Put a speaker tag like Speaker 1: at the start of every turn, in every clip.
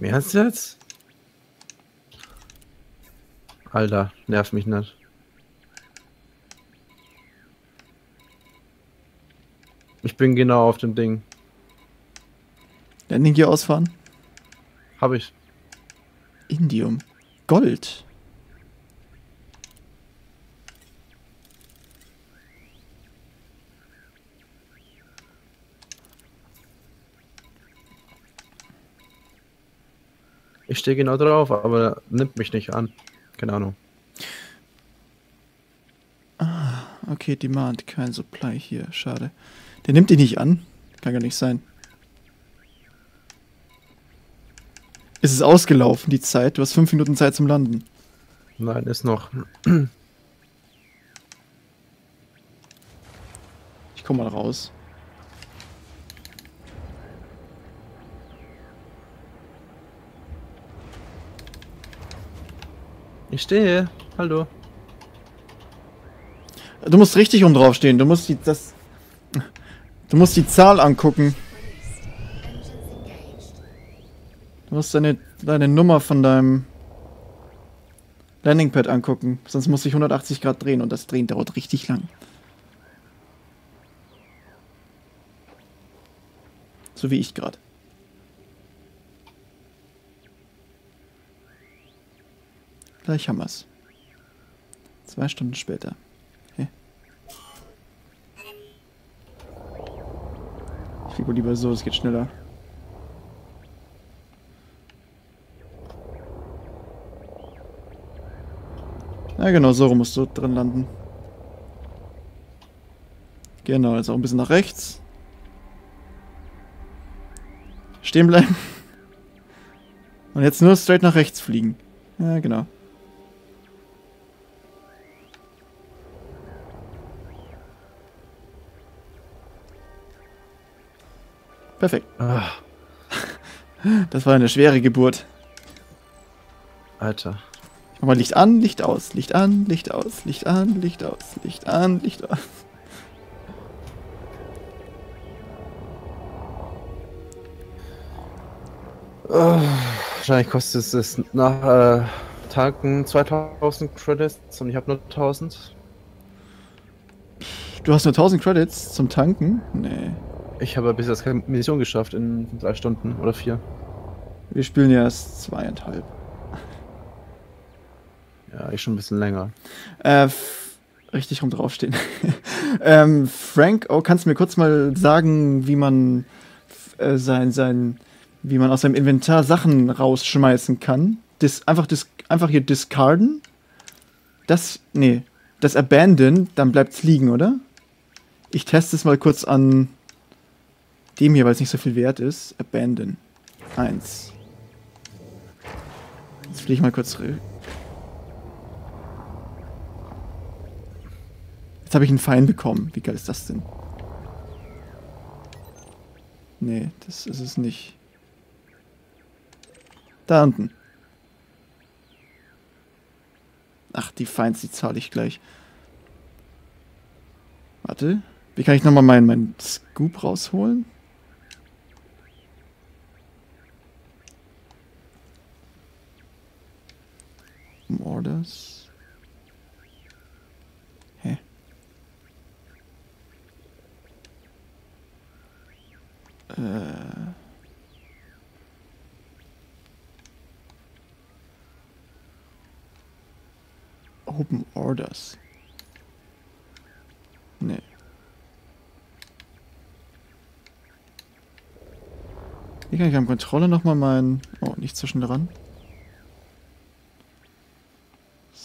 Speaker 1: Mehr als jetzt? Alter, nerv mich nicht. Ich bin genau auf dem Ding.
Speaker 2: Landing hier ausfahren?
Speaker 1: Hab ich.
Speaker 2: Indium. Gold.
Speaker 1: Ich stehe genau drauf, aber nimmt mich nicht an. Keine Ahnung.
Speaker 2: Ah, okay, Demand, kein Supply hier. Schade. Der nimmt dich nicht an. Kann gar nicht sein. Ist es ausgelaufen, die Zeit? Du hast fünf Minuten Zeit zum Landen.
Speaker 1: Nein, ist noch.
Speaker 2: Ich komm mal raus.
Speaker 1: Ich stehe. Hallo.
Speaker 2: Du musst richtig rum draufstehen. Du musst die, das, du musst die Zahl angucken. Du musst deine, deine Nummer von deinem Landingpad angucken. Sonst muss ich 180 Grad drehen und das Drehen dauert richtig lang. So wie ich gerade. Gleich haben wir's. Zwei Stunden später. Okay. Ich fliege lieber so, es geht schneller. Ja, genau, so musst du drin landen. Genau, jetzt auch ein bisschen nach rechts. Stehen bleiben. Und jetzt nur straight nach rechts fliegen. Ja, genau. Perfekt.
Speaker 1: Ah,
Speaker 2: Das war eine schwere Geburt.
Speaker 1: Alter.
Speaker 2: Mach mal Licht an, Licht aus, Licht an, Licht aus, Licht an, Licht aus, Licht an, Licht aus.
Speaker 1: Ah, wahrscheinlich kostet es es nach äh, Tanken 2000 Credits und ich habe nur 1000.
Speaker 2: Du hast nur 1000 Credits zum Tanken? Nee.
Speaker 1: Ich habe bis jetzt keine Mission geschafft in drei Stunden oder vier.
Speaker 2: Wir spielen ja erst zweieinhalb.
Speaker 1: Ja, ich schon ein bisschen länger.
Speaker 2: Äh, richtig rum draufstehen. ähm, Frank, oh, kannst du mir kurz mal sagen, wie man äh, sein, sein, wie man aus seinem Inventar Sachen rausschmeißen kann? Dis, einfach, dis, einfach hier discarden? Das, nee, das abandon, dann bleibt's liegen, oder? Ich teste es mal kurz an dem hier, weil es nicht so viel wert ist. Abandon. Eins. Jetzt fliege ich mal kurz zurück. Jetzt habe ich einen Feind bekommen. Wie geil ist das denn? Nee, das ist es nicht. Da unten. Ach, die Feinds, die zahle ich gleich. Warte. Wie kann ich nochmal meinen mein Scoop rausholen? Orders. Hä? Äh. Open Orders. Nee. Hier kann ich am Controller nochmal meinen... Oh, nicht zwischendran.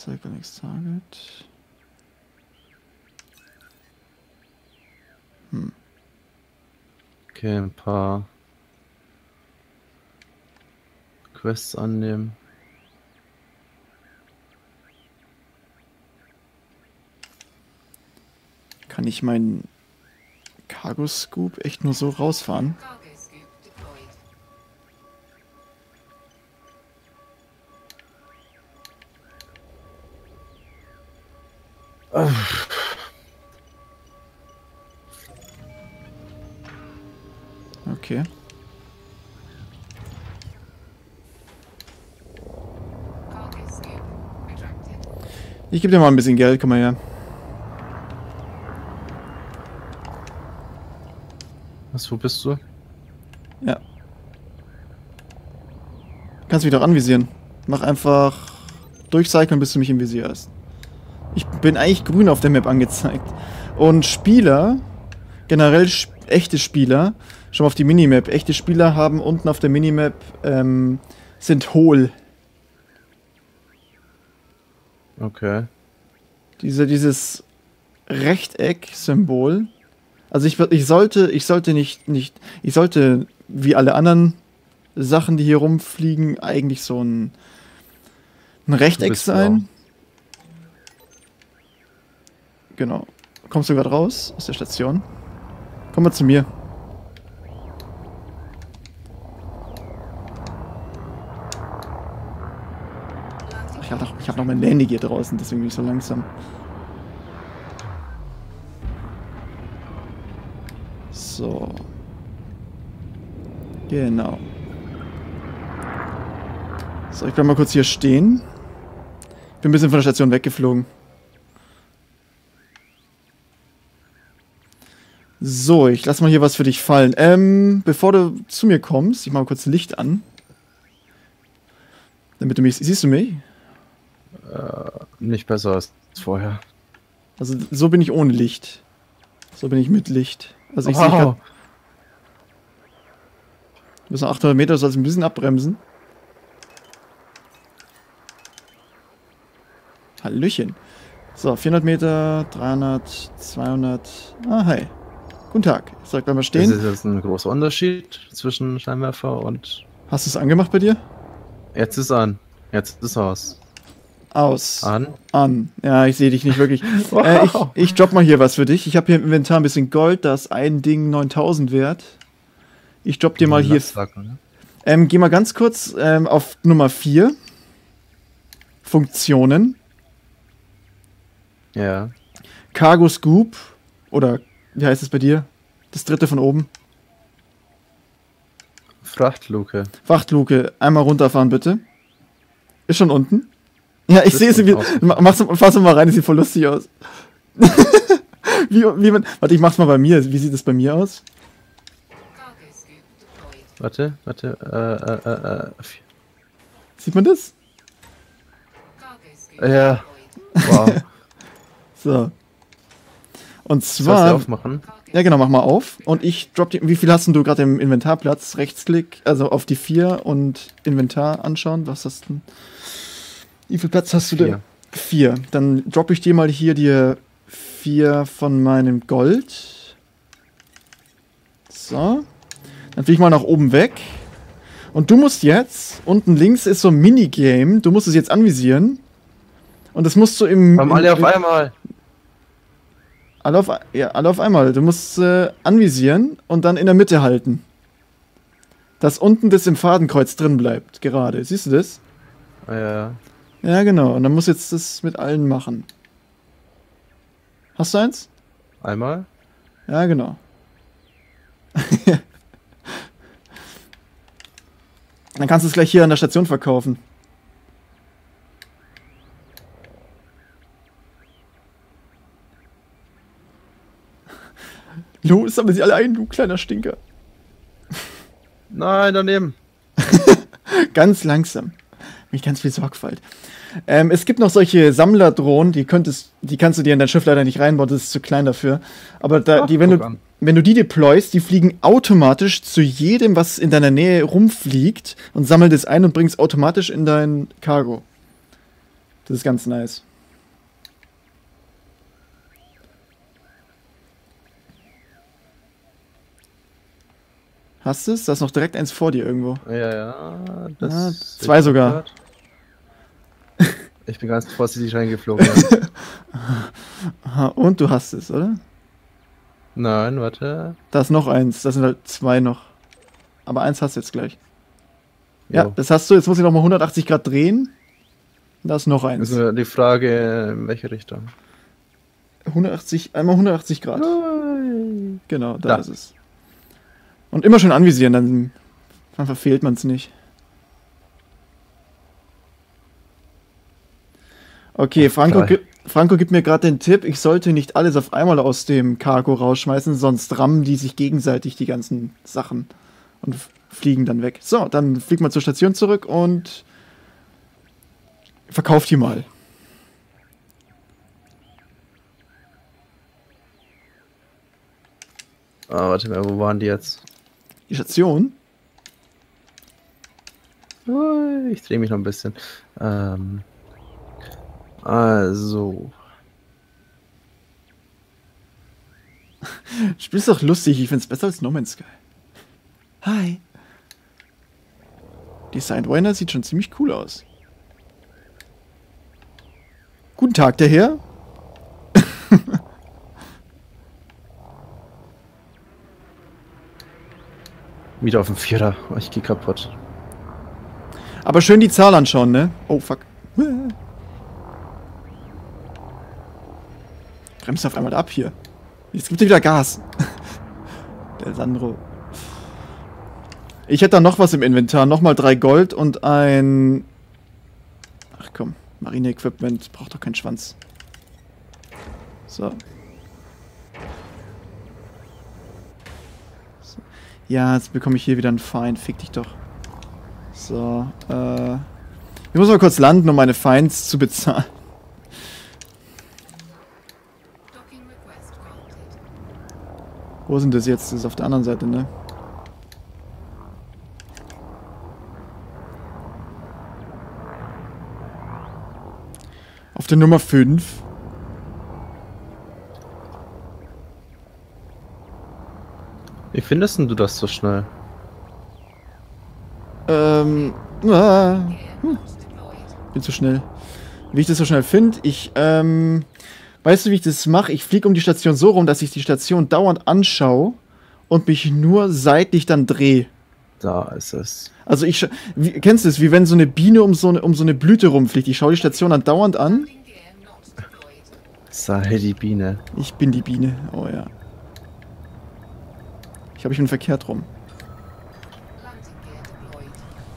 Speaker 2: Cycle next target. Hm.
Speaker 1: Okay, ein paar Quests annehmen.
Speaker 2: Kann ich meinen Cargo Scoop echt nur so rausfahren? Okay. Ich gebe dir mal ein bisschen Geld, komm mal her.
Speaker 1: Was, wo bist du?
Speaker 2: Ja. Kannst mich doch anvisieren. Mach einfach durchcyclen, bis du mich im Visier hast. Ich bin eigentlich grün auf der Map angezeigt. Und Spieler, generell sp echte Spieler, schon mal auf die Minimap, echte Spieler haben unten auf der Minimap, ähm, sind hohl.
Speaker 1: Okay.
Speaker 2: Diese, dieses Rechteck-Symbol. Also ich, ich sollte, ich sollte nicht, nicht, ich sollte, wie alle anderen Sachen, die hier rumfliegen, eigentlich so ein, ein Rechteck sein. Genau. Kommst du gerade raus aus der Station? Komm mal zu mir. Ich habe noch, hab noch mein Handy hier draußen, deswegen bin ich so langsam. So. Genau. So, ich bleib mal kurz hier stehen. Bin ein bisschen von der Station weggeflogen. So, ich lass mal hier was für dich fallen. Ähm, bevor du zu mir kommst, ich mach mal kurz Licht an. Damit du mich. Siehst du mich?
Speaker 1: Äh, nicht besser als vorher.
Speaker 2: Also, so bin ich ohne Licht. So bin ich mit Licht. Also, ich
Speaker 1: wow.
Speaker 2: sehe grad, Bis nach 800 Meter soll es ein bisschen abbremsen. Hallöchen. So, 400 Meter, 300, 200. Ah, hi. Guten Tag. Ich sag gleich mal
Speaker 1: Das
Speaker 2: stehen.
Speaker 1: ist jetzt ein großer Unterschied zwischen Scheinwerfer und.
Speaker 2: Hast du es angemacht bei dir?
Speaker 1: Jetzt ist an. Jetzt ist aus.
Speaker 2: Aus.
Speaker 1: An.
Speaker 2: An. Ja, ich sehe dich nicht wirklich.
Speaker 1: Wow.
Speaker 2: äh, ich, ich drop mal hier was für dich. Ich habe hier im Inventar ein bisschen Gold. Da ist ein Ding 9000 wert. Ich drop dir mal hier.
Speaker 1: Sacken, ne?
Speaker 2: Ähm, geh mal ganz kurz ähm, auf Nummer 4. Funktionen.
Speaker 1: Ja.
Speaker 2: Cargo Scoop. Oder wie heißt es bei dir? Das dritte von oben.
Speaker 1: Frachtluke.
Speaker 2: Frachtluke. Einmal runterfahren, bitte. Ist schon unten? Ja, ich sehe sie. Wie,
Speaker 1: außen.
Speaker 2: ma- mach's, fass mal rein, das sieht voll lustig aus. wie, wie man, warte, ich mach's mal bei mir. Wie sieht das bei mir aus?
Speaker 1: Warte, warte. Äh, äh, äh, äh.
Speaker 2: Sieht man das?
Speaker 1: Ja. Wow.
Speaker 2: So. Und
Speaker 1: Sollst du
Speaker 2: zwar.
Speaker 1: aufmachen?
Speaker 2: Ja, genau, mach mal auf. Und ich drop die. Wie viel hast denn du gerade im Inventarplatz? Rechtsklick, also auf die 4 und Inventar anschauen. Was hast du denn? Wie viel Platz hast du denn?
Speaker 1: Vier.
Speaker 2: 4. Dann droppe ich dir mal hier dir 4 von meinem Gold. So. Dann fliege ich mal nach oben weg. Und du musst jetzt, unten links ist so ein Minigame, du musst es jetzt anvisieren. Und das musst du im.
Speaker 1: Haben alle auf einmal.
Speaker 2: Alle auf, ja, alle auf einmal. Du musst äh, anvisieren und dann in der Mitte halten. Dass unten das im Fadenkreuz drin bleibt, gerade. Siehst du das?
Speaker 1: Ja.
Speaker 2: Ja, genau. Und dann musst du jetzt das mit allen machen. Hast du eins?
Speaker 1: Einmal.
Speaker 2: Ja, genau. dann kannst du es gleich hier an der Station verkaufen. Los, sammeln sie alle ein, du kleiner Stinker.
Speaker 1: Nein, daneben.
Speaker 2: Ganz langsam. Mit ganz viel Sorgfalt. Ähm, es gibt noch solche Sammlerdrohnen, die könntest, die kannst du dir in dein Schiff leider nicht reinbauen, das ist zu klein dafür. Aber da,
Speaker 1: Ach,
Speaker 2: die, wenn du,
Speaker 1: an.
Speaker 2: wenn du die deployst, die fliegen automatisch zu jedem, was in deiner Nähe rumfliegt und sammeln das ein und bringen es automatisch in dein Cargo. Das ist ganz nice. Hast du es? Da ist noch direkt eins vor dir irgendwo.
Speaker 1: Ja, ja. Das
Speaker 2: Ah, zwei sogar.
Speaker 1: Ich bin ganz vorsichtig reingeflogen. Ja.
Speaker 2: Und du hast es, oder?
Speaker 1: Nein, warte.
Speaker 2: Da ist noch eins. Das sind halt zwei noch. Aber eins hast du jetzt gleich. Ja,
Speaker 1: Jo.
Speaker 2: das hast du. Jetzt muss ich noch mal 180 Grad drehen. Da ist noch
Speaker 1: Das
Speaker 2: eins.
Speaker 1: ist nur die Frage, in welche Richtung.
Speaker 2: 180, einmal 180 Grad. Genau, da
Speaker 1: Da.
Speaker 2: ist es. Und immer schön anvisieren, dann, dann verfehlt man es nicht. Okay, Franco, Franco gibt mir gerade den Tipp, ich sollte nicht alles auf einmal aus dem Cargo rausschmeißen, sonst rammen die sich gegenseitig die ganzen Sachen und fliegen dann weg. So, dann fliegt mal zur Station zurück und verkauft die mal.
Speaker 1: Ah, warte mal, wo waren die jetzt?
Speaker 2: Die Station?
Speaker 1: Ich drehe mich noch ein bisschen. Ähm, also.
Speaker 2: Spiel ist doch lustig, ich find's besser als No Man's Sky. Hi. Die Sidewinder sieht schon ziemlich cool aus. Guten Tag, der Herr.
Speaker 1: Wieder auf dem Vierer. Oh, ich geh kaputt.
Speaker 2: Aber schön die Zahl anschauen, ne? Oh, fuck. Bremst auf einmal ab hier. Jetzt gibt er wieder Gas. Der Sandro. Ich hätte da noch was im Inventar. Nochmal drei Gold und ein... Ach komm, Marine-Equipment. Braucht doch keinen Schwanz. So. Ja, jetzt bekomme ich hier wieder einen Feind. Fick dich doch. So, äh... Ich muss mal kurz landen, um meine Feinds zu bezahlen. Wo sind das jetzt? Das ist auf der anderen Seite, ne? Auf der Nummer 5.
Speaker 1: Wie findest du das so schnell?
Speaker 2: Ähm. Ah,
Speaker 3: deployed.
Speaker 2: bin zu schnell. Wie ich das so schnell finde, ich, ähm. Weißt du, wie ich das mache? Ich fliege um die Station so rum, dass ich die Station dauernd anschaue und mich nur seitlich dann drehe.
Speaker 1: Da ist es.
Speaker 2: Also ich wie, kennst du es, wie wenn so eine Biene um so eine, um so eine Blüte rumfliegt. Ich schaue die Station dann dauernd an.
Speaker 1: Sei die Biene.
Speaker 2: Ich bin die Biene. Oh ja. Ich glaube, ich bin verkehrt rum.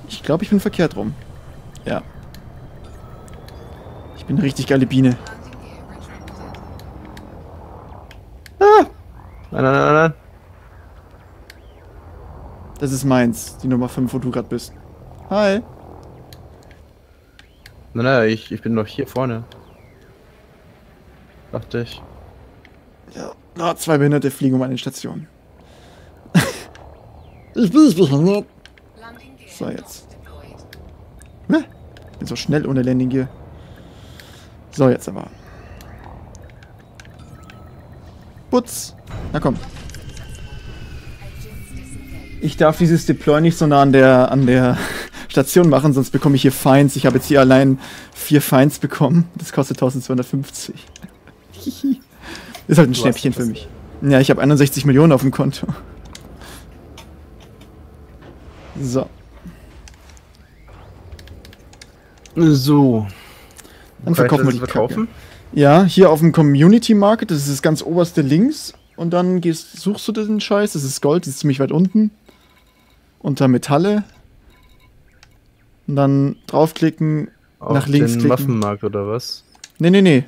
Speaker 2: Ich glaube, ich bin verkehrt rum. Ja. Ich bin eine richtig geile Biene.
Speaker 3: Retracted.
Speaker 1: Nein, nein, nein, nein.
Speaker 2: Das ist meins, die Nummer 5, wo du gerade bist. Hi.
Speaker 1: Nein, nein, ich, ich bin noch hier vorne. Dachte ich.
Speaker 2: Ja. Ah, zwei Behinderte fliegen um eine Station. Ich bin nicht behindert. So, jetzt. Ich bin so schnell ohne Landing Gear. So, jetzt aber. Putz. Na komm. Ich darf dieses Deploy nicht so nah an der, an der Station machen, sonst bekomme ich hier Feinds. Ich habe jetzt hier allein vier Feinds bekommen. Das kostet 1250. Ist halt ein
Speaker 1: Du
Speaker 2: Schnäppchen für mich. Ja, ich habe 61 Millionen auf dem Konto. So,
Speaker 1: So.
Speaker 2: dann verkaufen wir die
Speaker 1: verkaufen?
Speaker 2: Kacke. Ja, hier auf dem Community Market, das ist das ganz oberste links. Und dann gehst, suchst du den Scheiß, das ist Gold, das ist ziemlich weit unten. Unter Metalle. Und dann draufklicken,
Speaker 1: Auf
Speaker 2: nach links
Speaker 1: den
Speaker 2: klicken.
Speaker 1: Waffenmarkt oder was?
Speaker 2: Nee, nee, nee.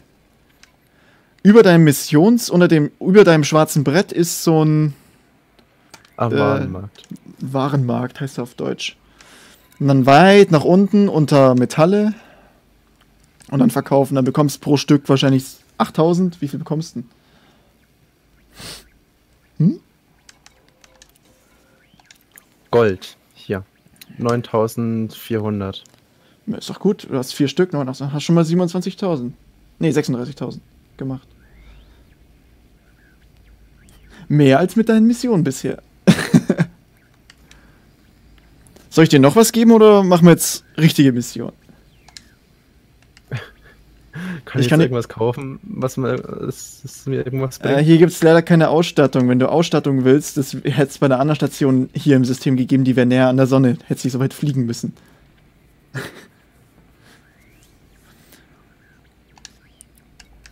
Speaker 2: Über deinem Missions, unter dem, über deinem schwarzen Brett ist so ein
Speaker 1: Ah,
Speaker 2: Äh,
Speaker 1: Warenmarkt.
Speaker 2: Warenmarkt, heißt er auf Deutsch. Und dann weit nach unten unter Metalle. Und dann verkaufen. Dann bekommst du pro Stück wahrscheinlich 8000. Wie viel bekommst du denn?
Speaker 1: Gold. Hier. 9400.
Speaker 2: Ja, Ist doch gut. Du hast vier Stück. noch- Hast schon mal 27.000. Nee, 36.000 gemacht. Mehr als mit deinen Missionen bisher. Soll ich dir noch was geben oder machen wir jetzt richtige Mission?
Speaker 1: Kann
Speaker 2: Ich kann
Speaker 1: irgendwas kaufen, was mir, ist, ist mir irgendwas
Speaker 2: Äh,
Speaker 1: bringt?
Speaker 2: hier gibt es leider keine Ausstattung. Wenn du Ausstattung willst, das hätte es bei einer anderen Station hier im System gegeben, die wäre näher an der Sonne. Hätte nicht so weit fliegen müssen.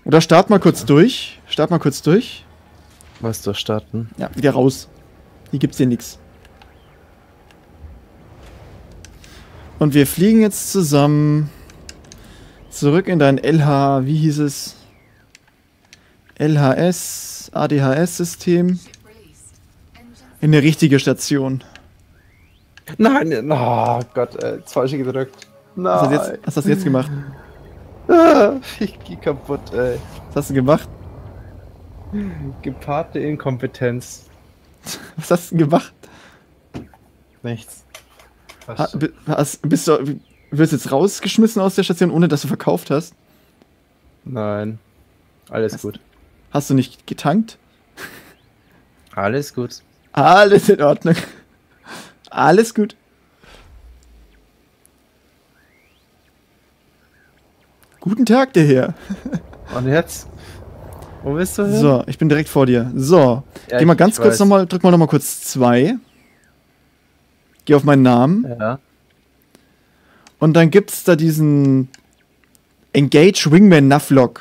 Speaker 2: Oder start mal kurz durch. Start mal kurz durch.
Speaker 1: was starten?
Speaker 2: Ja, wieder raus. Hier gibt's hier nichts. Und wir fliegen jetzt zusammen zurück in dein LH, wie hieß es? LHS, ADHS-System. In eine richtige Station.
Speaker 1: Nein, oh Gott, äh, das falsche gedrückt.
Speaker 2: Was hast,
Speaker 1: Nein.
Speaker 2: du jetzt, was hast du jetzt gemacht?
Speaker 1: Ah, ich geh kaputt, ey.
Speaker 2: Was hast du gemacht?
Speaker 1: Gepaarte Inkompetenz.
Speaker 2: Was hast du gemacht?
Speaker 1: Nichts.
Speaker 2: Ha, hast, bist du, wirst jetzt rausgeschmissen aus der Station, ohne dass du verkauft hast?
Speaker 1: Nein. Alles
Speaker 2: Was?
Speaker 1: gut.
Speaker 2: Hast du nicht getankt?
Speaker 1: Alles gut.
Speaker 2: Alles in Ordnung. Alles gut. Guten Tag, der Herr.
Speaker 1: Und jetzt? Wo bist du hin?
Speaker 2: So, ich bin direkt vor dir. So,
Speaker 1: Ja,
Speaker 2: geh mal ganz kurz nochmal, drück mal nochmal kurz zwei. Geh auf meinen Namen.
Speaker 1: Ja.
Speaker 2: Und dann gibt's da diesen Engage Wingman Navlog.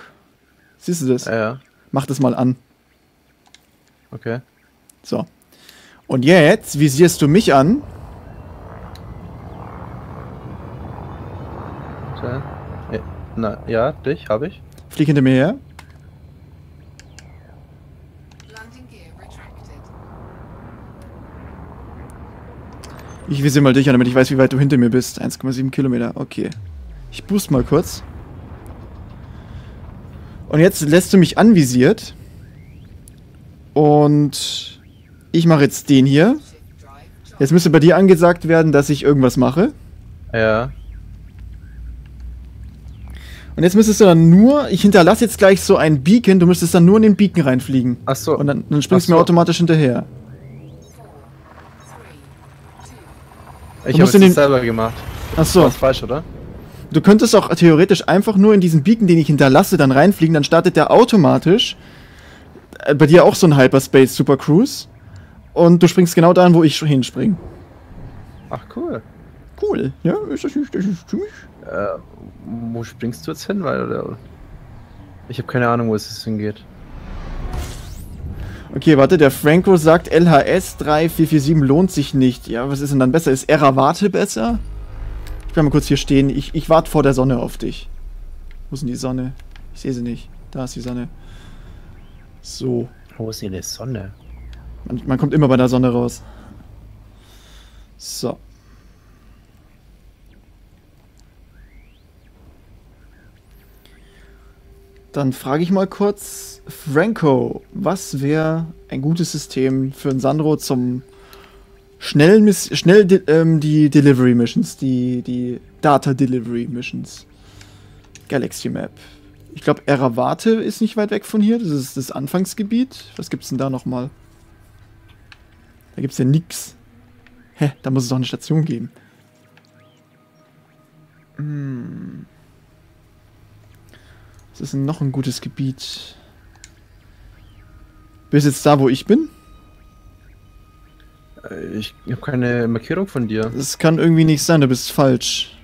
Speaker 2: Siehst du das?
Speaker 1: Ja, ja.
Speaker 2: Mach das mal an.
Speaker 1: Okay.
Speaker 2: So. Und jetzt visierst du mich an.
Speaker 1: Na, ja, dich habe ich.
Speaker 2: Flieg hinter mir her.
Speaker 3: landing gear retracted.
Speaker 2: Ich visiere mal dich an, damit ich weiß, wie weit du hinter mir bist. 1,7 Kilometer. Okay. Ich boost mal kurz. Und jetzt lässt du mich anvisiert. Und ich mache jetzt den hier. Jetzt müsste bei dir angesagt werden, dass ich irgendwas mache.
Speaker 1: Ja.
Speaker 2: Und jetzt müsstest du dann nur, ich hinterlasse jetzt gleich so ein Beacon, du müsstest dann nur in den Beacon reinfliegen.
Speaker 1: Ach so.
Speaker 2: Und dann, dann springst du
Speaker 1: Ach
Speaker 2: mir
Speaker 1: so.
Speaker 2: automatisch hinterher.
Speaker 1: Ich habe es
Speaker 2: den-
Speaker 1: selber gemacht.
Speaker 2: Ach so.
Speaker 1: Was falsch, oder?
Speaker 2: Du könntest auch theoretisch einfach nur in diesen Beacon, den ich hinterlasse, dann reinfliegen, dann startet der automatisch. Äh, Bei dir auch so ein Hyperspace Super Cruise. Und du springst genau dahin, wo ich hinspring.
Speaker 1: Ach cool.
Speaker 2: Cool. Ja, ist das nicht, das ist ziemlich.
Speaker 1: Äh, wo springst du jetzt hin? Weil, oder? Ich habe keine Ahnung, wo es hingeht.
Speaker 2: Okay, warte, der Franco sagt LHS 3447 lohnt sich nicht. Ja, was ist denn dann besser? Ist Eravate besser? Ich bleib mal kurz hier stehen. Ich, ich warte vor der Sonne auf dich. Wo ist denn die Sonne? Ich sehe sie nicht. Da ist die Sonne. So.
Speaker 1: Wo ist hier die Sonne?
Speaker 2: Man, man kommt immer bei der Sonne raus. So. Dann frage ich mal kurz, Franco, was wäre ein gutes System für ein Sandro zum schnellen Miss schnell de ähm, die Delivery Missions, die, die Data Delivery Missions. Galaxy Map. Ich glaube, Eravate ist nicht weit weg von hier. Das ist das Anfangsgebiet. Was gibt's denn da nochmal? Da gibt's ja nix. Hä, da muss es doch eine Station geben. Hm. Was ist noch ein gutes Gebiet? Bist jetzt da, wo ich bin?
Speaker 1: Äh, Ich habe keine Markierung von dir.
Speaker 2: Das kann irgendwie nicht sein, du bist falsch.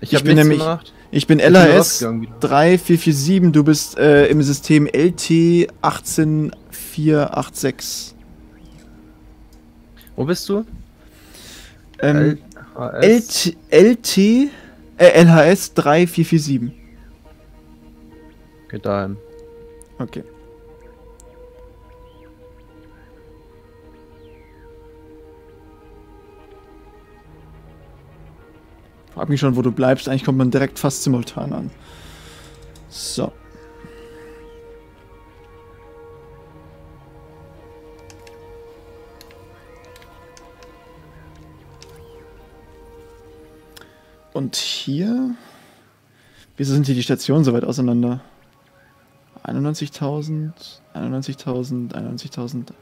Speaker 1: Ich,
Speaker 2: Ich bin nämlich-
Speaker 1: gemacht.
Speaker 2: Ich bin
Speaker 1: wieder.
Speaker 2: 3447, du bist äh, im System LT 18486.
Speaker 1: Wo bist du?
Speaker 2: Ähm,
Speaker 1: LHS?
Speaker 2: LT, LT äh, LHS 3447.
Speaker 1: Geht dahin.
Speaker 2: Okay. Frag mich schon, wo du bleibst. Eigentlich kommt man direkt fast simultan an. So. Und hier? Wieso sind hier die Stationen so weit auseinander? 91.000, 91.000, 91.000.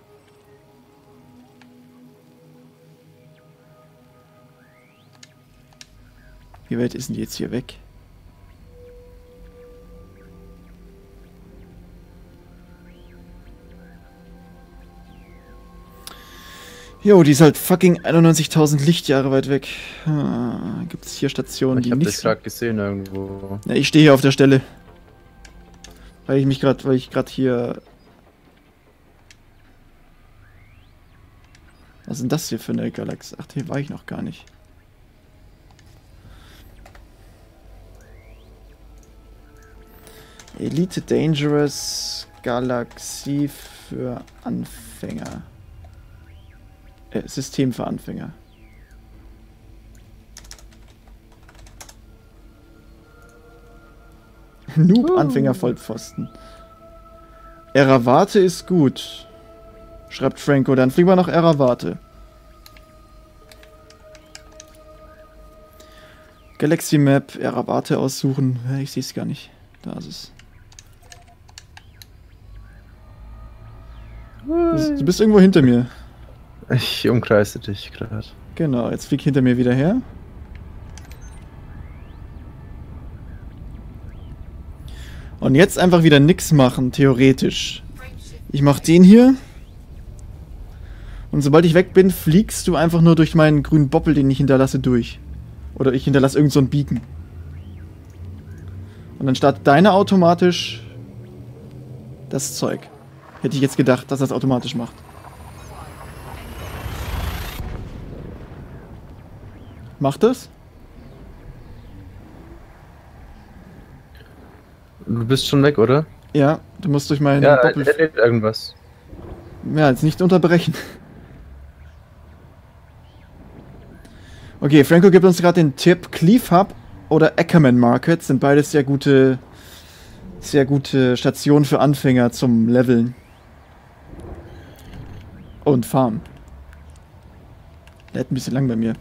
Speaker 2: Wie weit ist denn die jetzt hier weg? Jo, die ist halt fucking 91.000 Lichtjahre weit weg. Ah, Gibt es hier Stationen,
Speaker 1: Ich
Speaker 2: die nicht
Speaker 1: das gerade gesehen irgendwo.
Speaker 2: ja, ich stehe hier auf der Stelle. Weil ich mich gerade, weil ich gerade hier. Was ist denn das hier für eine Galaxie? Ach, hier war ich noch gar nicht. Elite Dangerous Galaxie für Anfänger. Äh, System für Anfänger. Noob-Anfänger Vollpfosten. Eravate ist gut. Schreibt Franco. Dann fliegen wir nach Eravate. Galaxy Map, Eravate aussuchen. Ich sehe es gar nicht. Da ist es. Du bist irgendwo hinter mir.
Speaker 1: Ich umkreise dich gerade.
Speaker 2: Genau, jetzt flieg hinter mir wieder her. Und jetzt einfach wieder nix machen, theoretisch. Ich mach den hier. Und sobald ich weg bin, fliegst du einfach nur durch meinen grünen Boppel, den ich hinterlasse, durch. Oder ich hinterlasse irgend so ein Beacon. Und dann startet deine automatisch das Zeug. Hätte ich jetzt gedacht, dass das automatisch macht. Macht das?
Speaker 1: Du bist schon weg, oder?
Speaker 2: Ja, du musst durch meinen
Speaker 1: Ja,
Speaker 2: Boppel.
Speaker 1: lädt irgendwas.
Speaker 2: Ja, jetzt nicht unterbrechen. Okay, Franco gibt uns gerade den Tipp, Cleave Hub oder Ackerman Market sind beides sehr gute, sehr gute Stationen für Anfänger zum Leveln. Und Farm. Lädt ein bisschen lang bei mir.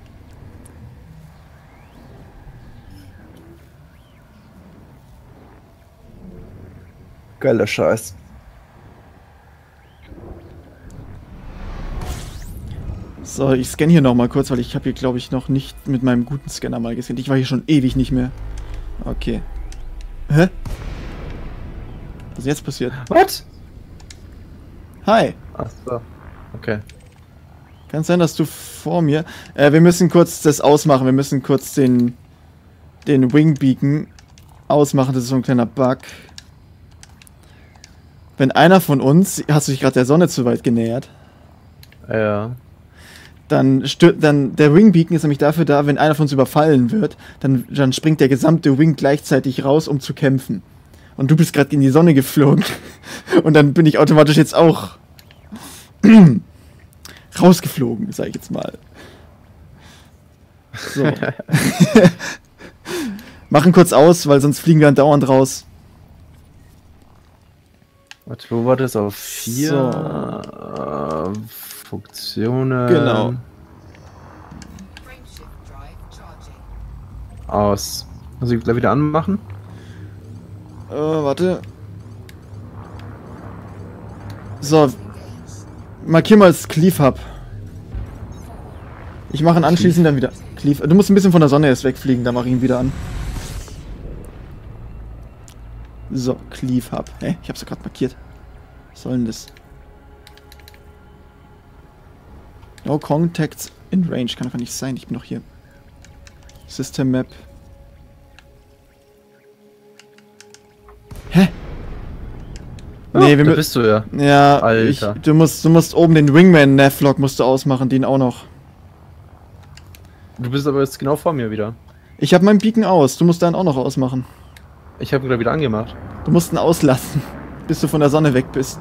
Speaker 1: Geiler Scheiß.
Speaker 2: So, ich scanne hier nochmal kurz, weil ich habe hier, glaube ich, noch nicht mit meinem guten Scanner mal gescannt. Ich war hier schon ewig nicht mehr. Okay. Hä? Was ist jetzt passiert?
Speaker 1: What?
Speaker 2: Hi.
Speaker 1: Ach so. Okay.
Speaker 2: Kann sein, dass du vor mir. Äh, wir müssen kurz das ausmachen. Wir müssen kurz den, den Wing Beacon ausmachen. Das ist so ein kleiner Bug. Wenn einer von uns, hast du dich gerade der Sonne zu weit genähert,
Speaker 1: Ja.
Speaker 2: dann stört, dann der Wing Beacon ist nämlich dafür da, wenn einer von uns überfallen wird, dann, dann springt der gesamte Wing gleichzeitig raus, um zu kämpfen. Und du bist gerade in die Sonne geflogen. Und dann bin ich automatisch jetzt auch rausgeflogen, sag ich jetzt mal. So. Machen kurz aus, weil sonst fliegen wir andauernd raus.
Speaker 1: Warte, wo war das? Auf 4
Speaker 2: So.
Speaker 1: Funktionen.
Speaker 2: Genau.
Speaker 1: Aus. Muss ich gleich wieder anmachen?
Speaker 2: Äh, warte. So, markier mal das Cleave Hub. Ich mache ihn anschließend dann wieder. Cleave. Du musst ein bisschen von der Sonne erst wegfliegen, dann mache ich ihn wieder an. So, Cleave Hub. Hä? Ich hab's ja gerade markiert. Was soll denn das? No contacts in range. Kann doch nicht sein. Ich bin doch hier. System Map. Hä? Nee, wir
Speaker 1: da bist du ja.
Speaker 2: Ja,
Speaker 1: Alter.
Speaker 2: Ich, du musst, du musst oben den Wingman Navlog musst du ausmachen, den auch noch.
Speaker 1: Du bist aber jetzt genau vor mir wieder.
Speaker 2: Ich habe meinen Beacon aus, du musst deinen auch noch ausmachen.
Speaker 1: Ich habe ihn gerade wieder angemacht.
Speaker 2: Du musst ihn auslassen, bis du von der Sonne weg bist.